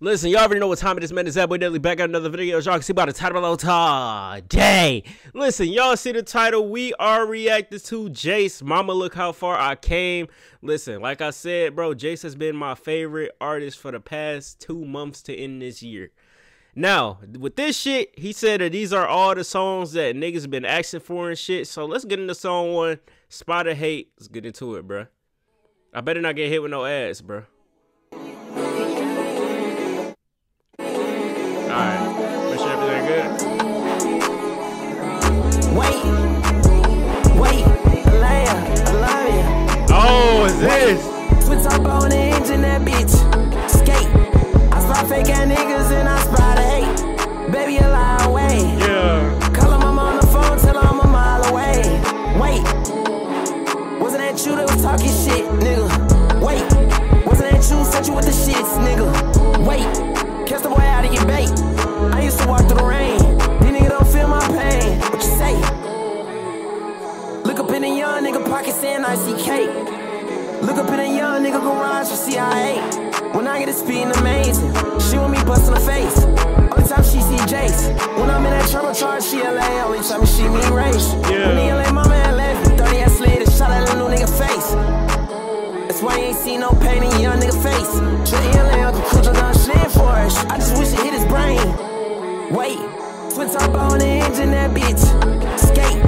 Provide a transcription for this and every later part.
Listen, y'all already know what time it is, man. It's that boy Deli back at another video. As Y'all can see by the title today. Listen, y'all see the title. We are reacting to Iayze. Mama, look how far I came. Listen, like I said, bro, Iayze has been my favorite artist for the past two months to end this year. Now, with this shit, he said that these are all the songs that niggas been asking for and shit. So let's get into song one, Spot of Hate. Let's get into it, bro. I better not get hit with no ads, bro. Wait, wait, Alaya, I love you. Oh, is this? Turbo on the engine, that bitch. Skate. I spot fake ass niggas and I spot hate. Baby, a lie away. Yeah. Call him, I'm on the phone till I'm a mile away. Wait, wasn't that you that was talking shit, nigga? Wait, wasn't that you you with the shits, nigga? Wait, catch the boy out of your bait. I used to walk through the rain. These niggas don't feel my pain. Say? Look up in a young nigga pocket saying I see cake. Look up in a young nigga garage for CIA. When I get a speeding amazing, she want me busting her face. Only time she see Jace. When I'm in that turbocharged, she LA. Only time she me race. Yeah. When the LA mama had left 30 ass and shot at a new nigga face. That's why you ain't seen no pain in your young nigga face. Shit, LA Uncle Kujo done slid for us. I just wish it hit his brain. Wait, twin turbo on the engine, that bitch. Skate.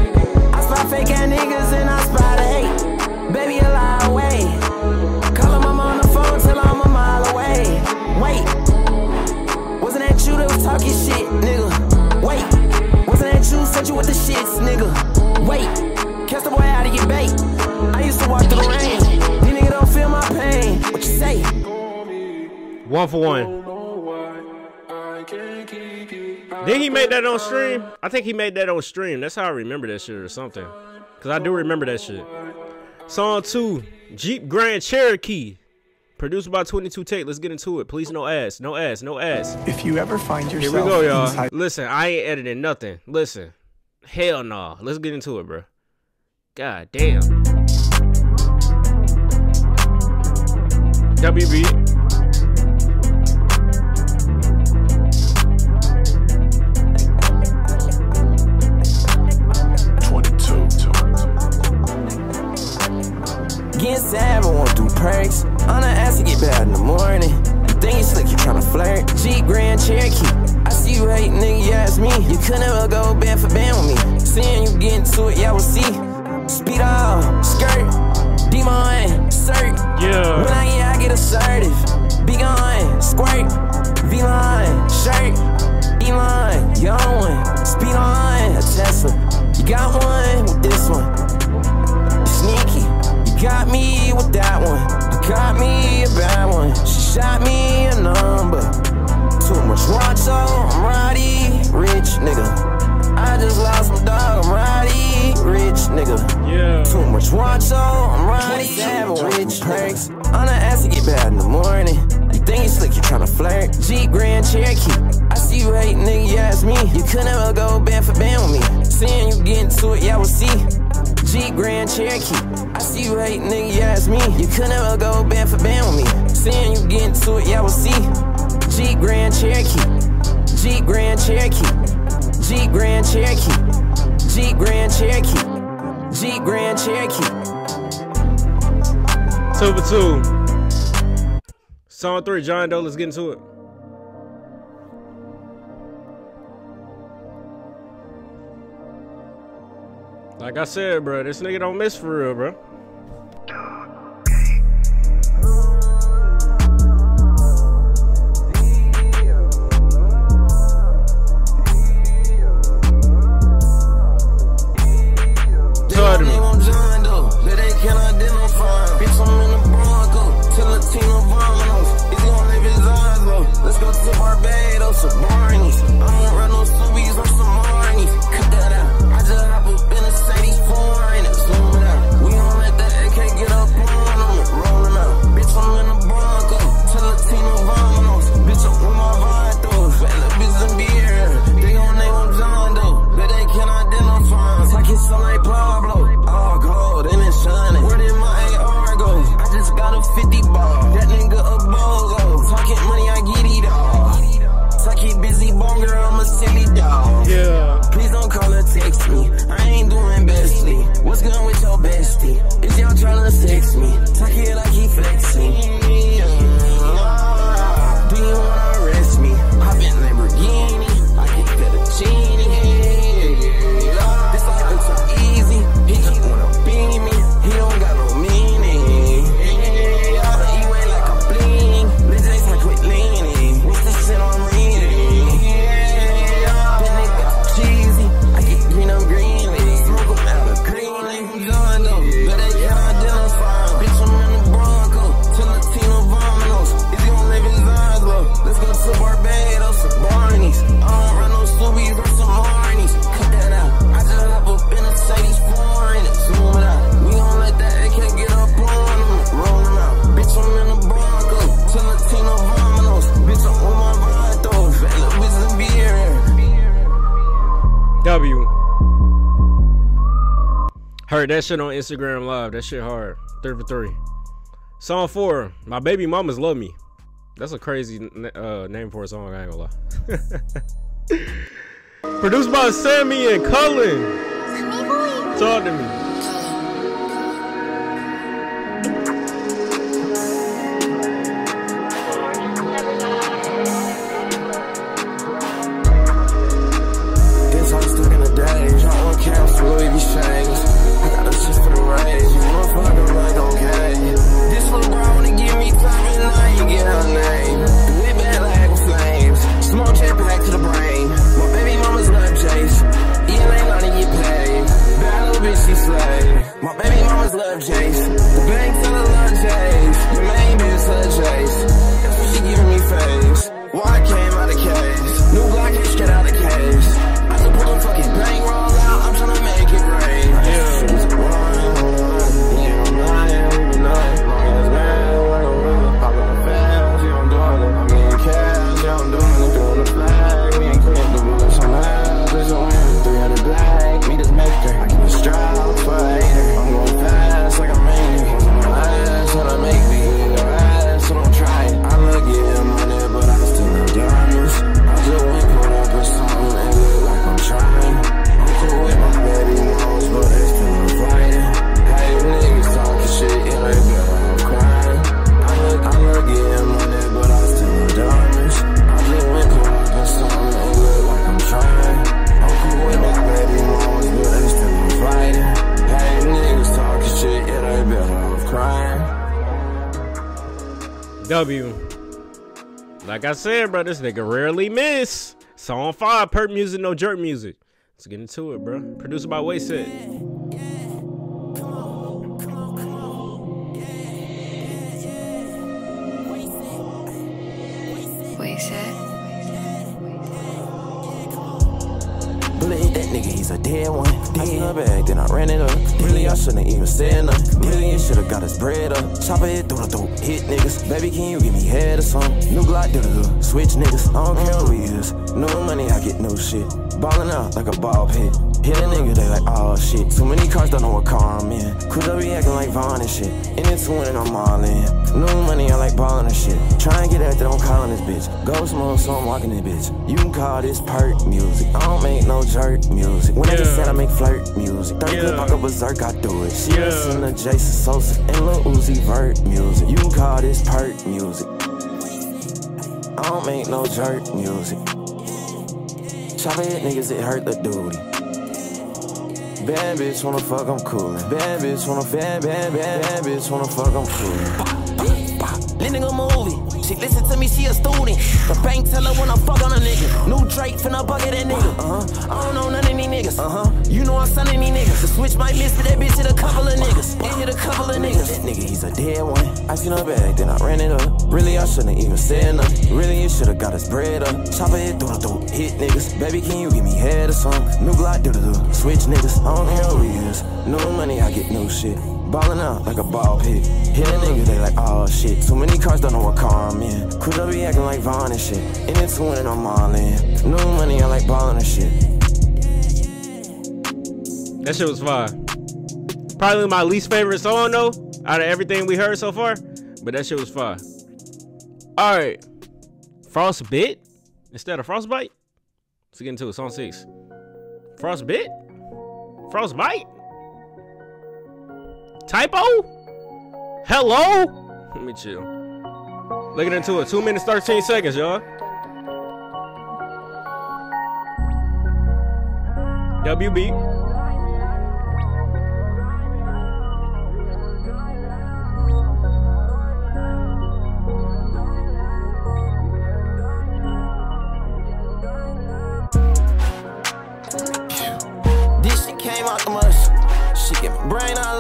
I spot fake ass niggas and I spot a hate. Baby, a lie away. Call him, I'm on the phone till I'm a mile away. Wait, wasn't that you that was talking shit, nigga? Wait, wasn't that you sent you with the shits, nigga? Wait, catch the boy out of your bait. I used to walk through the rain. These niggas don't feel my pain. What you say? One for one. Did he make that on stream? I think he made that on stream. That's how I remember that shit or something. Cause I do remember that shit. Song two, Jeep Grand Cherokee. Produced by 22 Take. Let's get into it. Please no ass. No ass. No ass. If you ever find Here yourself we go, y'all. Listen, I ain't editing nothing. Listen. Hell no. Let's get into it, bro. God damn. WB. Perks. On the ass to get bad in the morning. Think you slick, you tryna flirt. Jeep Grand Cherokee. I see you hate, nigga, ask me. You could never go band for band with me. Seeing you get into it, yeah, we'll see. Speed off, skirt, demon, cert. When Yeah. I get, I get assertive. Be gone, squirt, V line, shirt, E line, you on one. Speed on, a Tesla. You got one with this one. Sneaky, you got me with that one. You got me a bad one. She shot me a number. Too much Roncho, I'm Roddy, rich nigga. I just lost my dog, I'm Roddy, rich nigga. Yeah. Too much Roncho, I'm Roddy, seven rich perks. On the ass to get bad in the morning. You think you slick, you tryna flirt. Jeep Grand Cherokee. I see you hate, nigga, you ask me. You could never go band for band with me. Seeing you get into it, yeah, we'll see. Jeep Grand Cherokee. I see you hate, nigga, you ask me. You could never go band for band with me. Seeing you get into it, yeah, we'll see. Jeep Grand Cherokee. Jeep Grand Cherokee. Jeep Grand Cherokee. Jeep Grand Cherokee. Jeep Grand Cherokee. Two for two. Song three, John Doe. Let's get into it. Like I said, bro, this nigga don't miss for real, bro. Talk to me. I'm John Doe, but they can't identify him. Bitch, I'm in the Bronco, till Latino Vominos. He's gonna leave his eyes low. Let's go to Barbados or Barney's. I don't run no Subies or some heard that shit on Instagram Live. That shit hard. Three for three. Song four. My baby mamas love me. That's a crazy uh, name for a song. I ain't gonna lie. Produced by Sammy and Cullen. Talk to me. Like bro, this nigga rarely miss. Song five, perp music, no jerk music. Let's get into it, bro. Produced by Wayset. Wayset. Bullet that nigga, he's a dead one. Dead. I seen a bag, then I ran it up. Really, I shouldn't even said nothing. Really, should've got his bread up. Chopper it through the throat, hit niggas. Baby, can you give me head or something? New Glock, do switch niggas. I don't care who he is. No money, I get no shit. Ballin' out like a ball pit. Hit a nigga, they like, oh shit. Too many cars, don't know what car I'm in. Could I be acting like Vaughn and shit? In it to win, I'm all in. No money, I like ballin' and shit. Try and get after, I'm calling this bitch. Go smoke, so I'm walking this bitch. You can call this perk music. I don't make no jerk music. When yeah. I just said I make flirt music. Third yeah. clip, I go berserk, I do it. She yeah. listen to Jason Sosa and Lil Uzi Vert music. You can call this perk music. I don't make no jerk music. Chop it, niggas, it hurt the duty. Bad bitch wanna fuck, I'm coolin'. Bad bitch wanna, bad, bad, bad, bad bitch wanna fuck, I'm coolin'. Lit nigga movie. She listen to me, she a student. The bank tell her when I fuck on a nigga. New Drake finna bucket that nigga. Uh huh. I don't know none of these niggas. Uh huh. You know I'm sonning these niggas. The switch might miss, but that bitch hit a couple of niggas. It hit a couple of niggas. That nigga, he's a dead one. I seen her bag, then I ran it up. Really, I shouldn't even said nothing. Really, you should've got his bread up. Chopper hit through the door, hit niggas. Baby, can you give me head or something? New Glock, do the do. Switch niggas. I don't care who he is. No money, I get no shit. Ballin' out like a ball pit. Hit a nigga, they like, oh shit. Too many cars, don't know what car I'm in. Could I be acting like Vaughn and shit? In it to win, I'm all in. No money, I like ballin' and shit. That shit was fine. Probably my least favorite song though, out of everything we heard so far. But that shit was fine. Alright. Frostbit instead of Frostbite. Let's get into it. Song six. Frostbit? Frostbite? Typo? Hello? Let me chill. Looking into it. Two minutes, 13 seconds, y'all. WB. came out the mush. She get my brain, I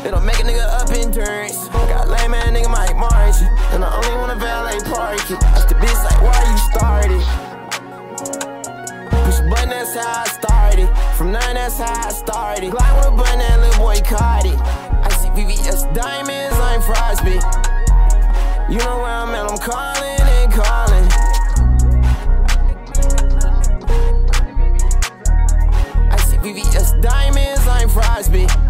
enduring, it'll make a nigga up endurance. Got lame man nigga Mike March, and I only wanna valet park it. Ask the bitch like why you started. Push a button, that's how I started. From nine, that's how I started. Glide with a button, that little boy caught it. I see VVS diamonds, I'm Frosby. You know where I'm at, I'm calling and calling. I see VVS diamonds. I ain't Frosby.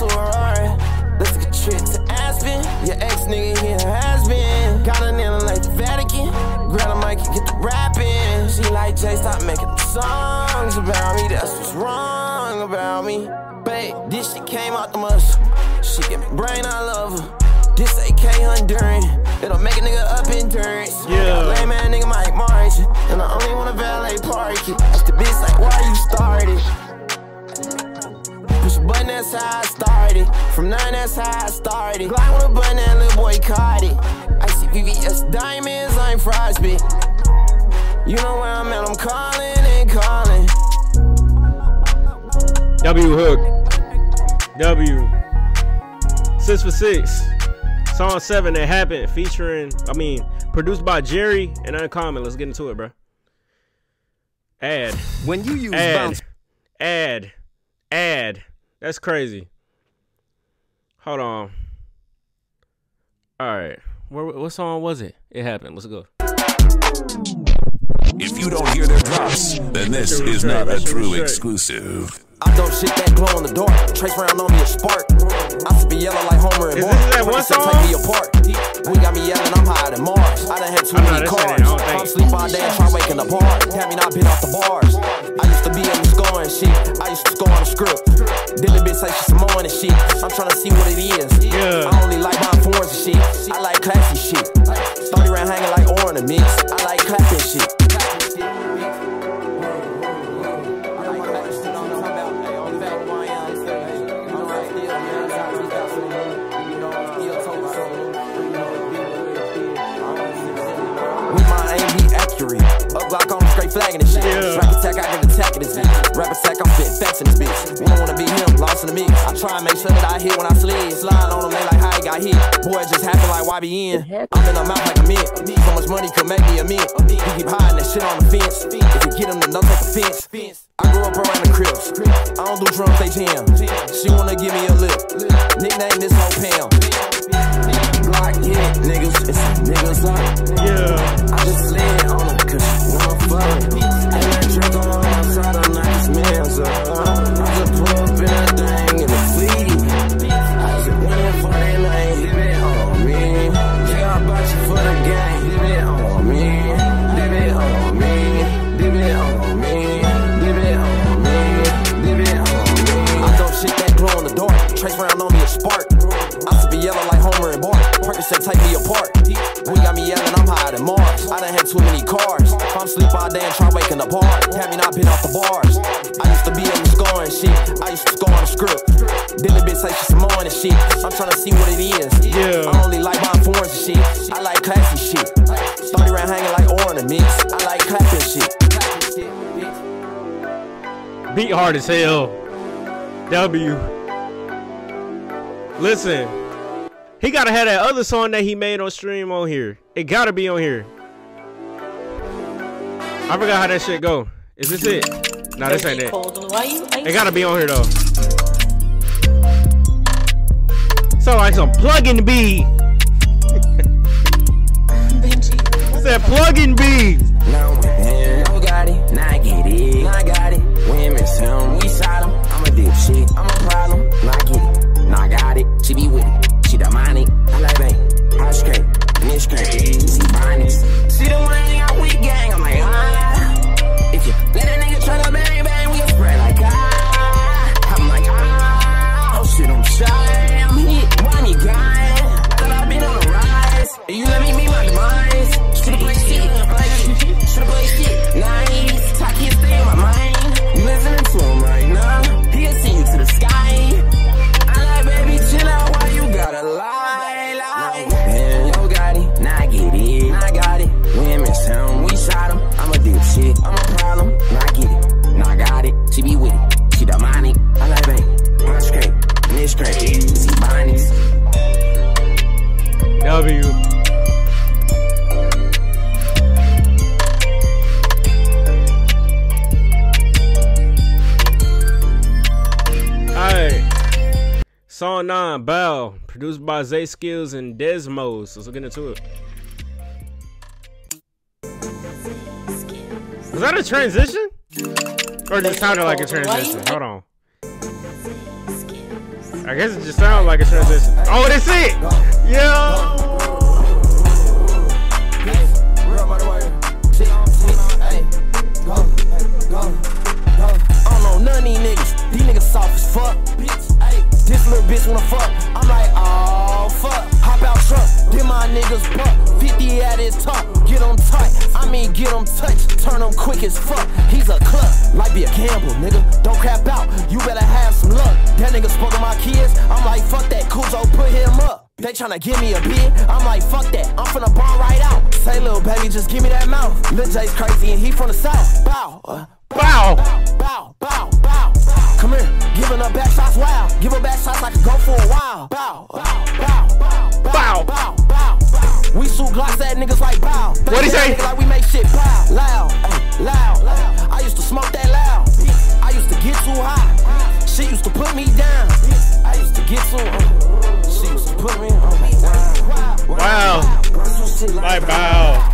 To Aurora. Let's take a trip to Aspen. Your ex nigga here has been. Got a nigga like the Vatican. Grab a mic and get the rapping. She like Jay, stop making songs about me. That's what's wrong about me. Babe, this shit came out the muscle. She give me brain, I love her. This AK Honduran, it'll make a nigga up endurance. Yeah. Lame man nigga Mike Martin, and I only wanna valet park it. Ask the bitch like why you started. Push a button, that's how I started. From nine, that's how I started. Glide with a button, that little boy caught it. I see VVS diamonds, I'm Frosby. You know where I'm at, I'm calling and calling. W Hook. W. Six for six. Song seven that happened featuring, I mean, produced by Jerry and Uncommon. Let's get into it, bro. Ad. When you use Ad. bounce Ad. Ad. That's crazy. Hold on. All right. Where, what song was it? It happened. Let's go. If you don't hear their drops, then this is not a true exclusive. I don't shit that glow in the dark. Trace round on me a spark. I should be yellow like Homer and Is Bart. this that one song? Take me apart. We got me yelling, I'm higher than Mars. I done had too many cars. I don't think- I'm sleep all day try waking up hard. Damn me not been off the bars. I used to be in the scoring shit. I used to score on the script. Dilly bitch say she's Samoan and shit. I'm trying to see what it is. Yeah. I only like buying fours and shit. I like classy shit. 30 round hanging like ornaments. I like clapping shit. Glock flagging this shit. Yeah. Rap attack, I get attacking this bitch. Rap attack, I'm fit facts in this bitch. We don't wanna be him, lost in the mix. I try and make sure that I hit when I slid. Slide on him, they like how he got hit. Boy, it just happened like YBN. I'm in the mouth like a mint. So much money could make me a mint. He keep hiding that shit on the fence. If you get him, then don't take offense. I grew up around the cribs. I don't do drums, they jam. She wanna give me a lip. Nickname this whole Pam. Yeah, niggas, it's niggas up. Yeah. I just slid on them cause you want fuck. And that drink on side, I'm not his man's up. Me off the bars. I used to be in the scoring shit. I used to score on the script. Dilly bitch say she's Samoan and shit. I'm trying to see what it is. Yeah. I only like buying foreigns and shit. I like classy shit. 30 round hanging like ornaments. I like clapping shit. Beat hard as hell. W. Listen, he gotta have that other song that he made on stream on here. It gotta be on here. I forgot how that shit go. Is this it? Nah, this ain't it. It gotta be on here though. Sound like some plug-in B. Said plug-in B. Now I'm with him. Now got it. Now I get it. Now I got it. Women him. We shot him. I'm a dipshit. I'm a problem. Now I get it. Now I got it. She be with it. She the money. I like bang. I straight. Miss straight. See bonnets. See the love you. Alright. Song 9, Bell, produced by Zay Skills and Desmos. Let's get into it. Was that a transition? Or just sounded like a transition? Hold on. I guess it just sounds like a transition. Oh, that's it! Yo! I don't know none of these niggas. These niggas soft as fuck. This little bitch wanna fuck. I'm like, oh fuck. Truck. Then my niggas buck. 50 at his top. Get him tight. I mean, get him touch. Turn him quick as fuck. He's a club. Like be a gamble, nigga. Don't crap out. You better have some luck. That nigga spoke to my kids. I'm like, fuck that. Kuzo, put him up. They tryna give me a bid. I'm like, fuck that. I'm finna bomb right out. Say, little baby, just give me that mouth. Lil J's crazy and he from the south. Bow. Uh, Bow! bow, bow, bow. Come here, giving her back shots, wow. Give her back shots, I could go for a while. Bow, bow, bow, niggas like bow. What'd he say? Like we make shit bow, loud, loud, loud. I used to smoke that loud. I used to get too high. She used to put me down. I used to get too. Uh, she used to put me on. Wow. My Like bow.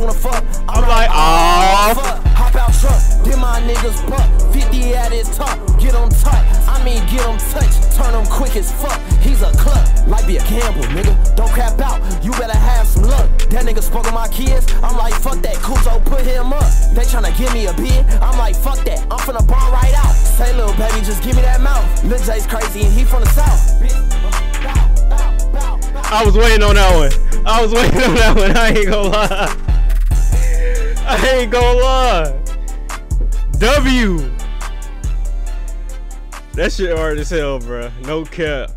Wanna fuck. I'm like, oh, oh. fuck. Hop out truck, then my niggas buck. 50 at his top, get him tight. I mean, get him touch, turn him quick as fuck. He's a club, like be a gamble, nigga. Don't crap out, you better have some luck. That nigga spoke to my kids, I'm like, fuck that. Kuzo, put him up. They tryna give me a bid, I'm like, fuck that. I'm finna bomb right out. Say, little baby, just give me that mouth. Lil J's crazy and he from the south. I was waiting on that one. I was waiting on that one. I ain't gonna lie. I ain't gonna lie. W. That shit hard as hell, bruh. No cap.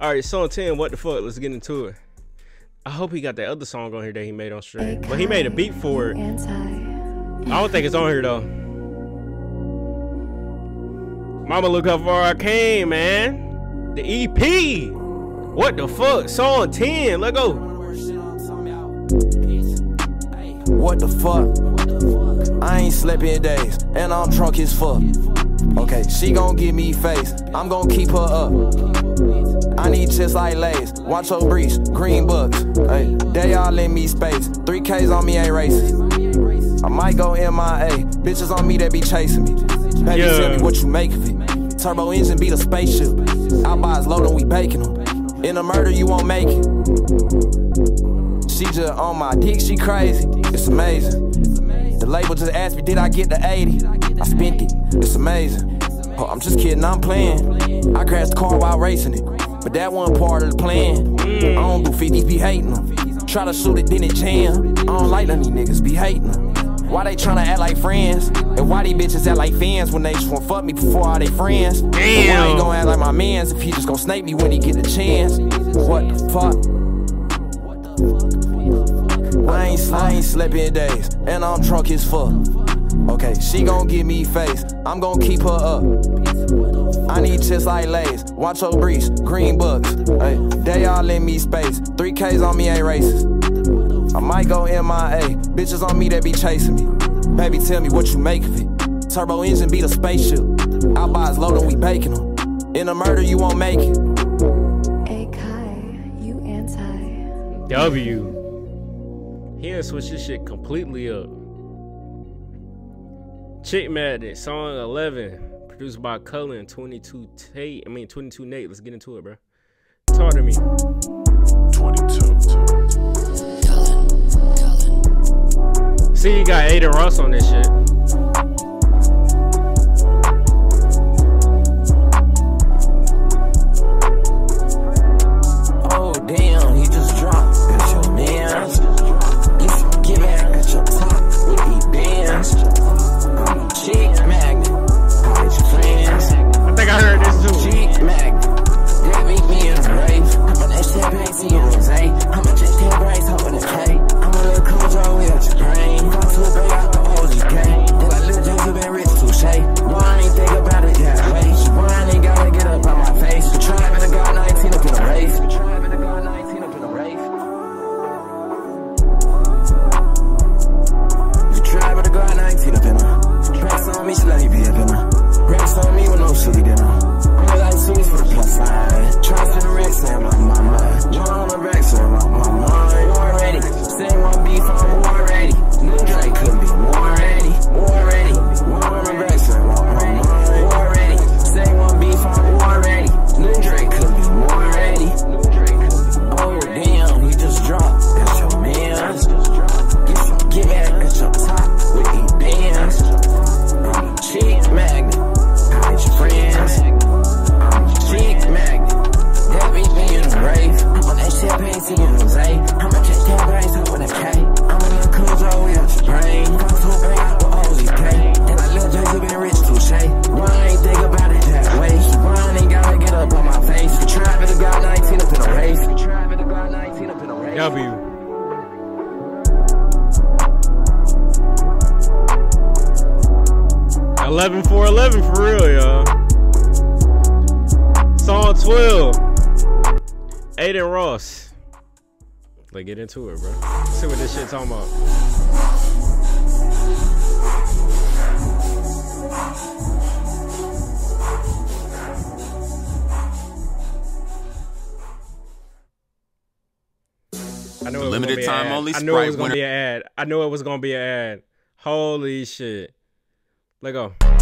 All right, song 10. What the fuck? Let's get into it. I hope he got that other song on here that he made on stream. But he made a beat for it. I don't think it's on here though. Mama, look how far I came, man. The EP. What the fuck? Song 10. Let go. What the fuck? I ain't slept in days, and I'm drunk as fuck. Okay, she gon' give me face, I'm gon' keep her up. I need just like Lays, watch her breeze, green books. Hey, they all in me space, 3Ks on me ain't racist. I might go MIA, bitches on me that be chasing me. Baby, Yeah. tell me what you make of it. Turbo engine beat a spaceship. Outbox loading, we baking them. In a murder, you won't make it. She just on my dick, she crazy. It's amazing. The label just asked me, did I get the 80? I spent it. It's amazing. Oh, I'm just kidding, I'm playing. I crashed the car while racing it. But that wasn't part of the plan. I don't do 50s, be hating them. Try to shoot it, then it jam. I don't like none of these niggas, be hating them. Why they tryna act like friends? And why these bitches act like fans when they just wanna fuck me before all they friends? And Why Damn. ain't gonna act like my mans if he just gonna snake me when he get the chance? What the fuck? I ain't, I ain't slept in days, and I'm drunk as fuck. Okay, she gon' give me face, I'm gon' keep her up. I need just like Lays, watch her breeze, green books. Hey, they all in me space, 3Ks on me ain't racist. I might go MIA, bitches on me that be chasing me. Baby, tell me what you make of it. Turbo engine beat a spaceship. Outbox loading, we baking them. In a murder, you won't make it. Hey Kai, you anti. W. He done switched this shit completely up. Chick Madness, song 11, produced by Cullen, 22 Tate. I mean, 22 Nate. Let's get into it, bro. Talk to me. 22. See, you got Adin Ross on this shit. Let's get into it, bro. see what this shit talking about. I knew it Limited an time only I knew it was gonna winner. be an ad. I knew it was gonna be an ad. Holy shit. Let go.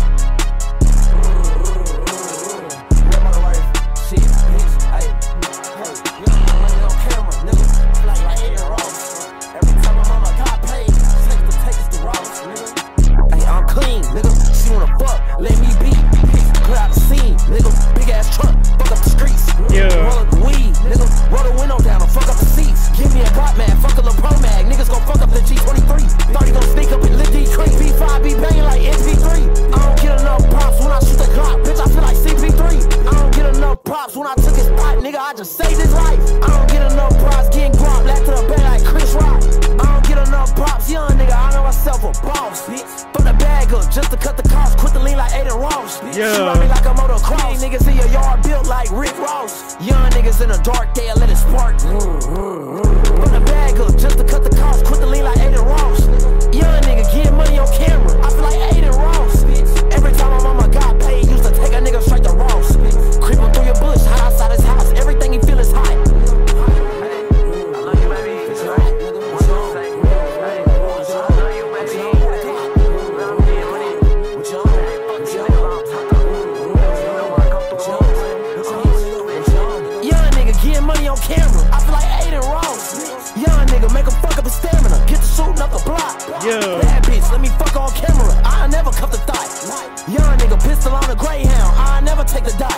Young nigga on a greyhound. I never take the die.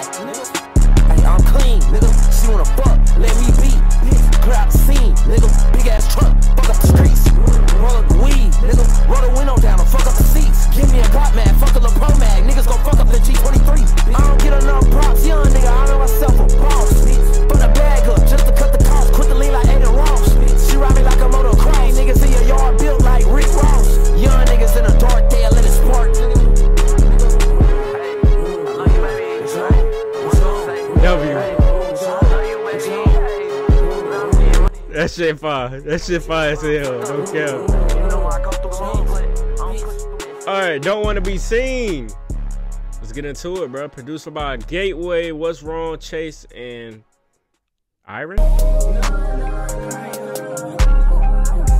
Hey, I'm clean, nigga. She wanna fuck, let me be. Clear out the scene, nigga. Big ass truck, fuck up the streets. Roll up the weed, nigga. Roll the window down and fuck up the seats. Give me a Glock man, fuck a little pro mag. Niggas gon' fuck up the G23. I don't get enough props, young nigga. I know myself a boss. Put a bag up just to cut the cost. Quit the lean like Adin Ross. She ride me like a motocross. Niggas in your yard built like Rick Ross. That shit fire. That shit fire as hell. Don't care. Alright, don't want to be seen. Let's get into it, bro. Produced by Gateway, What's Wrong, Chase, and Iron.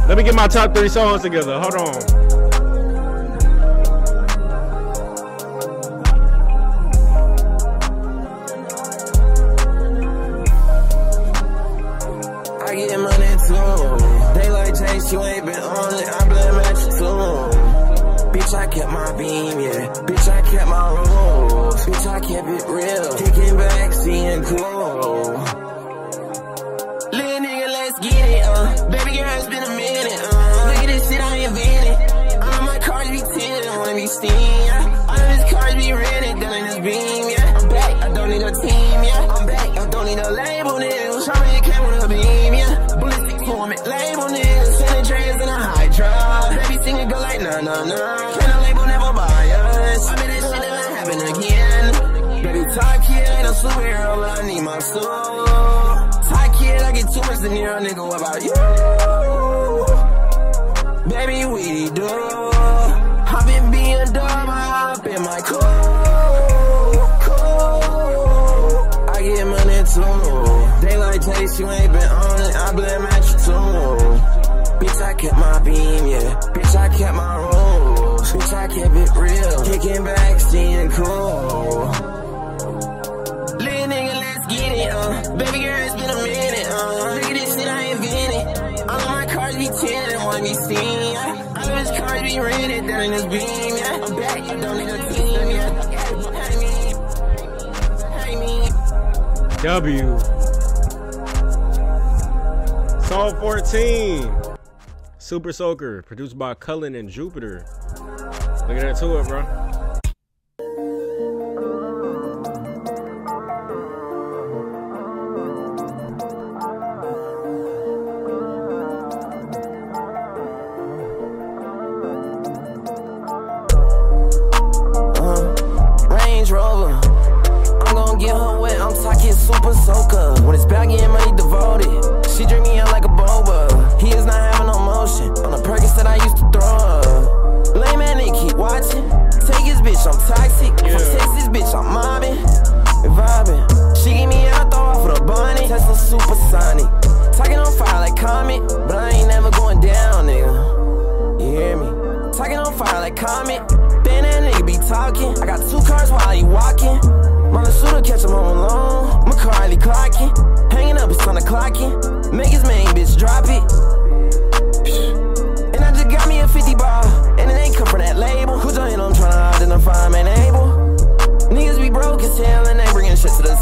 Let me get my top three songs together. Hold on. Taste, you ain't been on it. I blame you too. Bitch, I kept my beam, yeah. Bitch, I kept my rules. Bitch, I kept it real. Kicking back, seeing cool. Superhero, but I need my soul. Talk kid, I get too much to near, nigga. What about you? Baby, we do. I've been being dumb, I hop in my cool, cool. I get money too. Daylight taste, you ain't been on it. I blame at you too. Bitch, I kept my beam, yeah. Bitch, I kept my rules. Bitch, I kept it real. Kicking back, seeing cool. It, uh. Baby girl, it's been a minute, uh. Look at this shit I invented. All of my cars be tinted, wanna be seen, yeah. All of his cars be rented, down in this beam, yeah. I'm back, I don't need a team, yeah. Hey, me. Hey, me. W. Song 14. Super Soaker, produced by Cullen and Jupiter. Look at that to it, bro.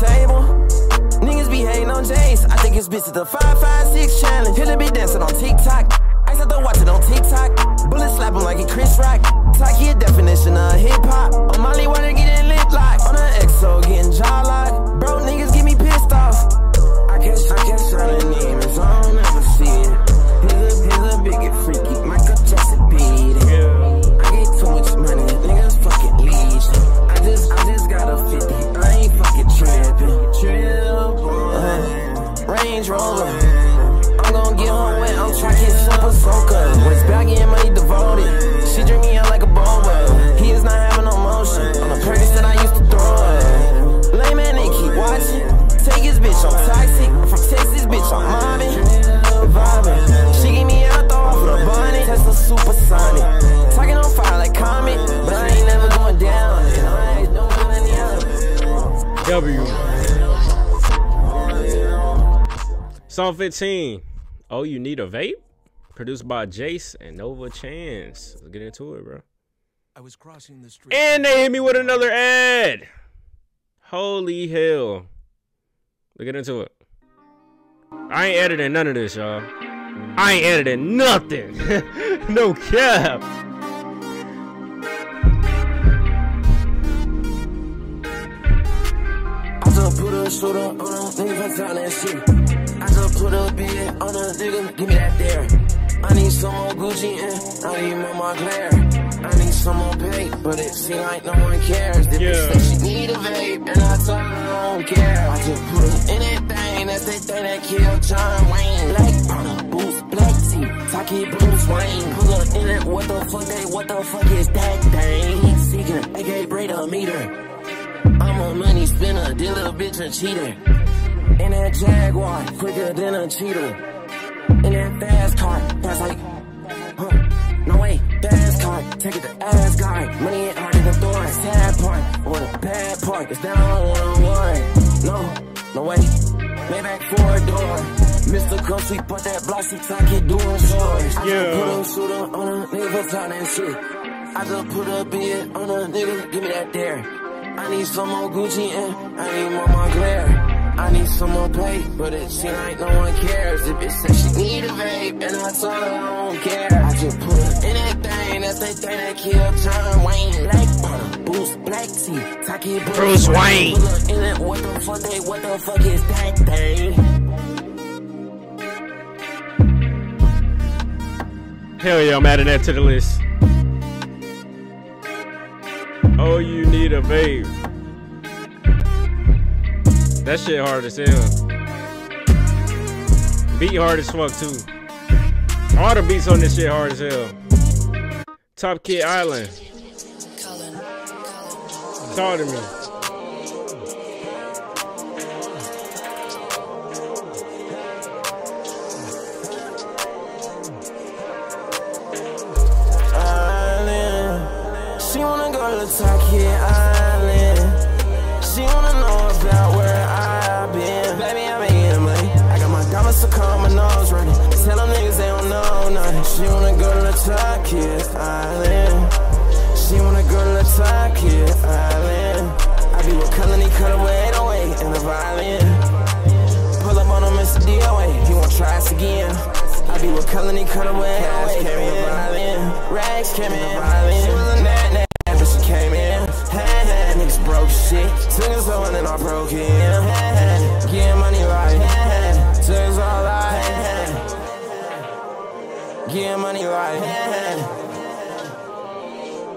Table. Niggas be hating on Jace. I think it's bitch is the 556 challenge. He'll be dancing on TikTok. I said to watch it on TikTok. Bullet slap him like he Chris Rock. Talk a definition of hip hop. On Molly water getting lit like. On an XO getting jaw locked. Bro, niggas Song 15. Oh, you need a vape? Produced by Jace and Nova Chance. Let's get into it, bro. I was crossing the street. And they hit me with another ad. Holy hell. Let's get into it. I ain't editing none of this, y'all. I ain't editing nothing. no cap. I just put a shooter on a nigga for put a bid on a nigga, give me that there. I need some more Gucci and I need more Montclair. I need some more pay, but it seems like no one cares. The Yeah. bitch said she need a vape, and I told her I don't care. I just put anything in that thing, that's that thing that killed John Wayne. Black powder, boots, black tee, Taki Bruce Wayne. Pull up in it, what the fuck they, what the fuck is that thing? Seeker, aka braid a meter. I'm a money spinner, dealer, bitch, a cheater. In that Jaguar, quicker than a cheetah. In that fast car, that's like, huh? No way, fast car, take it to Asgard. Money ain't hard to the door. Sad part, or the bad part, it's down one on one. No, no way, Maybach four door. Mr. Come sweep, put that block, see, I keep doing shorts. I Yeah. put a shooter on a nigga talking that shit. I just put a bid on a nigga, give me that dare. I need some more Gucci and I need more Moncler. I need some more pay, but it seems like no one cares. The bitch said she need a vape, and I told her I don't care. I just put in that thing, that's that killed John Wayne. Black powder, boost, black tea, Taki Bruce, Bruce Wayne. It, what the fuck they, what the fuck is that thing? Hell yeah, I'm adding that to the list. Oh, you need a vape. That shit hard as hell. Beat hard as fuck too. All the beats on this shit hard as hell. Top Kid Island. Talk to me. Island. She wanna go to Taki Island. She wanna know about where I got my nose running. Tell them niggas they don't know nothing. She wanna go to Taki Island. She wanna go to Taki Island. I be with Cullany, cut away, 808 in the violin. Pull up on him, Mr. DOA. He won't try us again. I be with Cullany, cut away, 808 came in the violin. Rags came in the violin. She was a nat nat, but she came in. Hey, hey, niggas broke shit. Took us over and I broke in.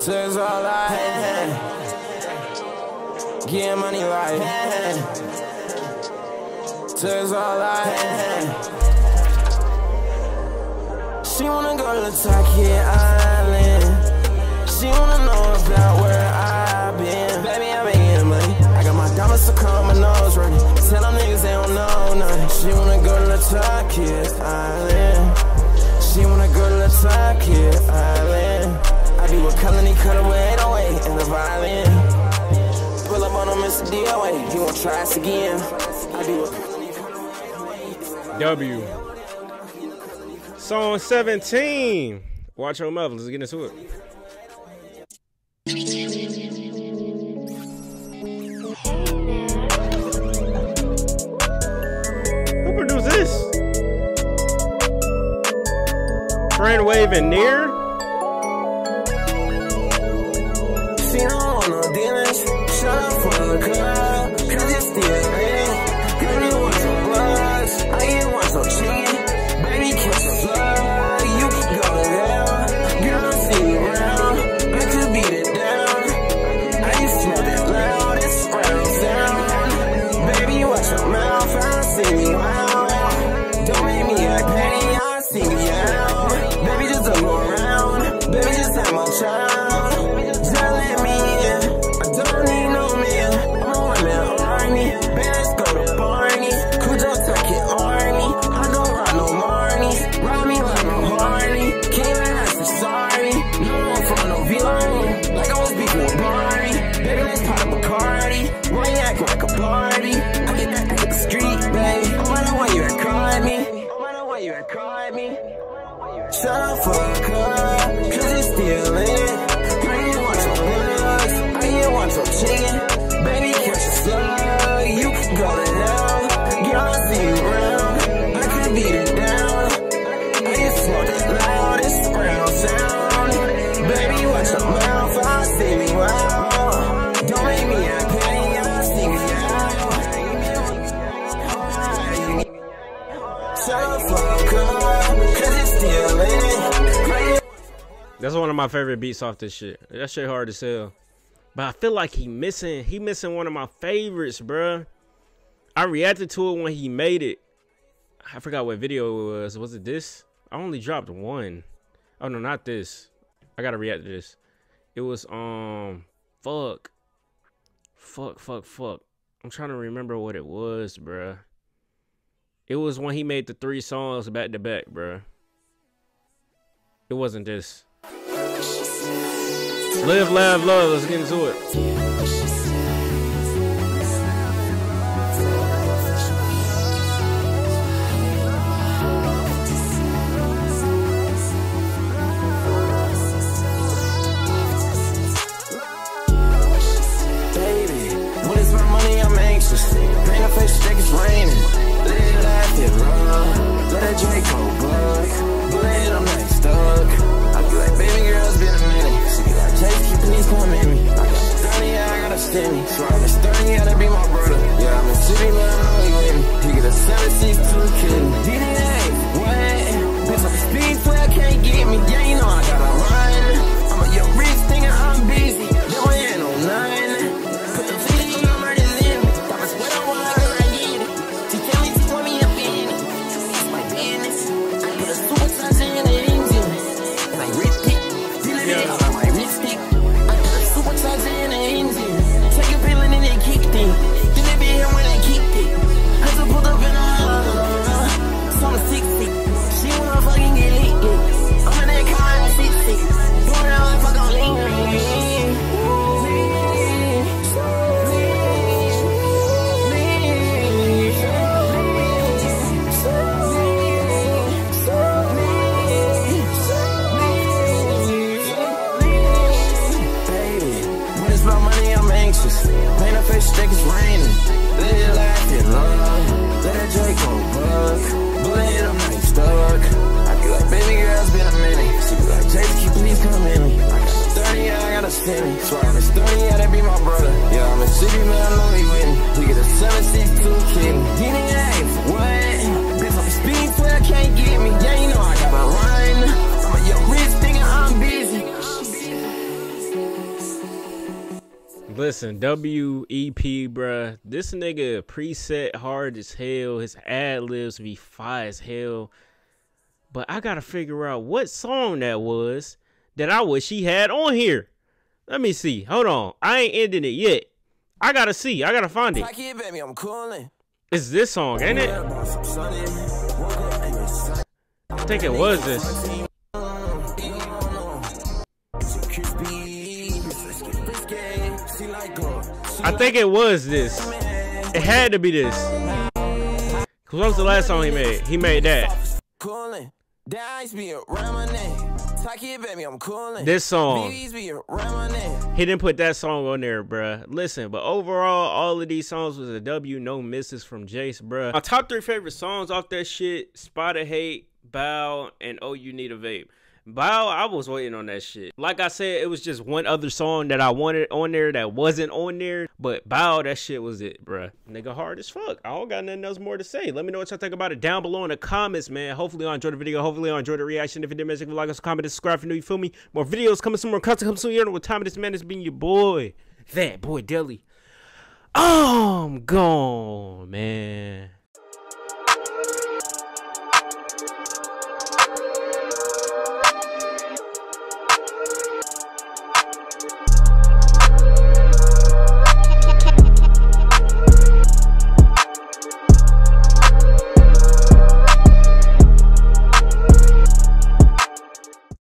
Slugs all I had. Getting money right. Slugs all I had. She wanna go to Taki Island. She wanna know about where I've been. Baby, I've been money. I got my diamonds to come, my nose running. Tell them niggas they don't know nothing. She wanna go to Taki Island. She wanna go to Taki Island do a colony cut away, no way, in the violin. Pull up on him, Mr. DOA, you won't try us again. I do oh W. Song 17. Watch your mother. Let's get into it. Who produced this? Friend waving near? time for That's one of my favorite beats off this shit. That shit hard to sell, But I feel like he missing he missing one of my favorites, bruh. I reacted to it when he made it. I forgot what video it was. Was it this? I only dropped one. Oh no, not this. I gotta react to this. It was um fuck. Fuck fuck fuck. I'm trying to remember what it was, bruh. It was when he made the three songs back to back, bruh. It wasn't this. Live, laugh, love. Let's get into it. WEP, bruh. This nigga preset hard as hell. His ad libs be fire as hell. But I gotta figure out what song that was that I wish he had on here. Let me see. Hold on. I ain't ending it yet. I gotta see. I gotta find it. It's this song, ain't it? I think it was this. I think it was this. It had to be this. Cause what was the last song he made? He made that. This song. He didn't put that song on there, bruh. Listen, but overall, all of these songs was a W, no misses from Jace, bruh. My top three favorite songs off that shit: Spotted Hate, Bow, and Oh You Need a Vape. Bow, I was waiting on that shit. Like I said, it was just one other song that I wanted on there that wasn't on there. But Bow, that shit was it, bruh. Nigga hard as fuck. I don't got nothing else more to say. Let me know what y'all think about it down below in the comments, man. Hopefully y'all enjoyed the video. Hopefully y'all enjoyed the reaction. If you did, make sure you like us, comment, subscribe if you know you feel me. More videos coming soon, more content coming soon. You know what time it is, man. It's been your boy, that boy Deli. I'm gone, man.